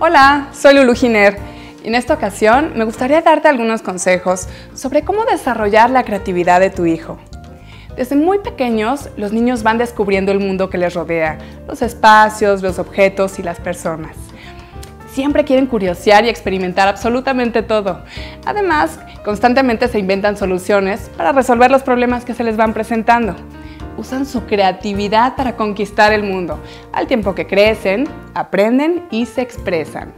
Hola, soy Lulu Giner en esta ocasión me gustaría darte algunos consejos sobre cómo desarrollar la creatividad de tu hijo. Desde muy pequeños, los niños van descubriendo el mundo que les rodea, los espacios, los objetos y las personas. Siempre quieren curiosear y experimentar absolutamente todo. Además, constantemente se inventan soluciones para resolver los problemas que se les van presentando usan su creatividad para conquistar el mundo, al tiempo que crecen, aprenden y se expresan.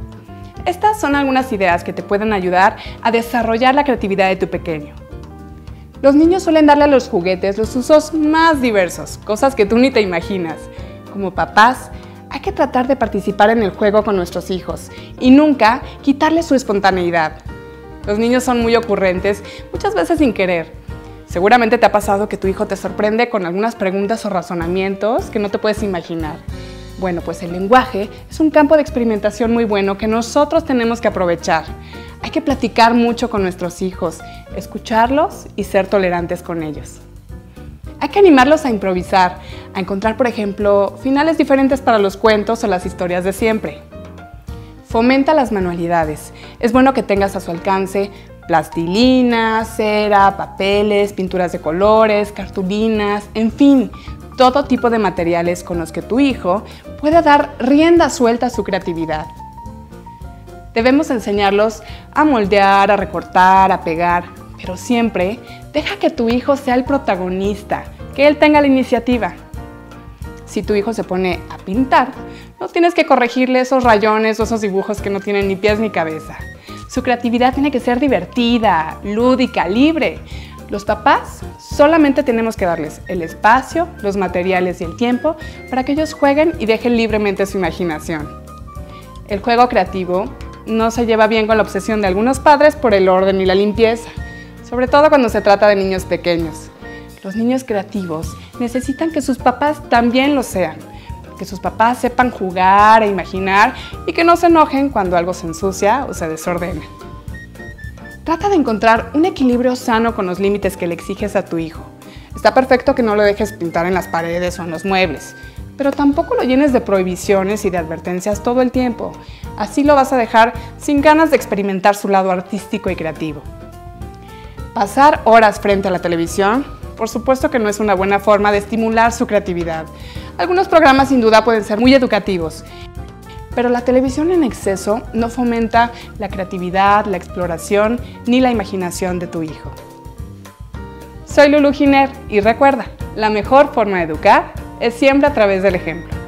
Estas son algunas ideas que te pueden ayudar a desarrollar la creatividad de tu pequeño. Los niños suelen darle a los juguetes los usos más diversos, cosas que tú ni te imaginas. Como papás, hay que tratar de participar en el juego con nuestros hijos y nunca quitarles su espontaneidad. Los niños son muy ocurrentes, muchas veces sin querer, Seguramente te ha pasado que tu hijo te sorprende con algunas preguntas o razonamientos que no te puedes imaginar. Bueno, pues el lenguaje es un campo de experimentación muy bueno que nosotros tenemos que aprovechar. Hay que platicar mucho con nuestros hijos, escucharlos y ser tolerantes con ellos. Hay que animarlos a improvisar, a encontrar, por ejemplo, finales diferentes para los cuentos o las historias de siempre. Fomenta las manualidades. Es bueno que tengas a su alcance plastilina, cera, papeles, pinturas de colores, cartulinas, en fin, todo tipo de materiales con los que tu hijo pueda dar rienda suelta a su creatividad. Debemos enseñarlos a moldear, a recortar, a pegar, pero siempre deja que tu hijo sea el protagonista, que él tenga la iniciativa. Si tu hijo se pone a pintar, no tienes que corregirle esos rayones o esos dibujos que no tienen ni pies ni cabeza. Su creatividad tiene que ser divertida, lúdica, libre. Los papás solamente tenemos que darles el espacio, los materiales y el tiempo para que ellos jueguen y dejen libremente su imaginación. El juego creativo no se lleva bien con la obsesión de algunos padres por el orden y la limpieza, sobre todo cuando se trata de niños pequeños. Los niños creativos necesitan que sus papás también lo sean que sus papás sepan jugar e imaginar y que no se enojen cuando algo se ensucia o se desordena. Trata de encontrar un equilibrio sano con los límites que le exiges a tu hijo. Está perfecto que no lo dejes pintar en las paredes o en los muebles, pero tampoco lo llenes de prohibiciones y de advertencias todo el tiempo. Así lo vas a dejar sin ganas de experimentar su lado artístico y creativo. Pasar horas frente a la televisión, por supuesto que no es una buena forma de estimular su creatividad. Algunos programas sin duda pueden ser muy educativos, pero la televisión en exceso no fomenta la creatividad, la exploración ni la imaginación de tu hijo. Soy Lulu Giner y recuerda, la mejor forma de educar es siempre a través del ejemplo.